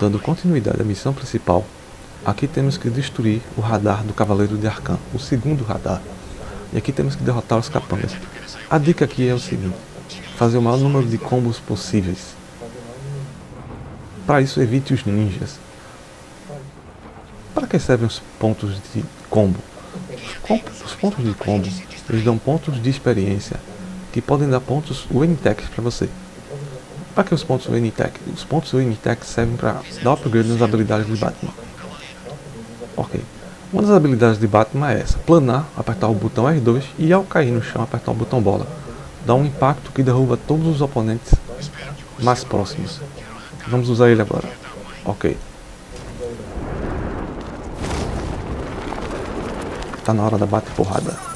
Dando continuidade à missão principal, aqui temos que destruir o radar do Cavaleiro de Arcan, o segundo radar. E aqui temos que derrotar os capangas. A dica aqui é o seguinte, fazer o maior número de combos possíveis. Para isso evite os ninjas. Para que servem os pontos de combo? Os pontos de combo, eles dão pontos de experiência, que podem dar pontos Wintex para você. Para que os pontos Winitech? Os pontos Winitech servem para dar upgrade nas habilidades de Batman. Ok. Uma das habilidades de Batman é essa: planar, apertar o botão R2 e ao cair no chão apertar o botão bola. Dá um impacto que derruba todos os oponentes mais próximos. Vamos usar ele agora. Ok. Tá na hora da bate-porrada.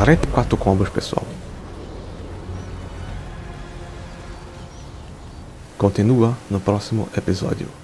44 combos, pessoal. Continua no próximo episódio.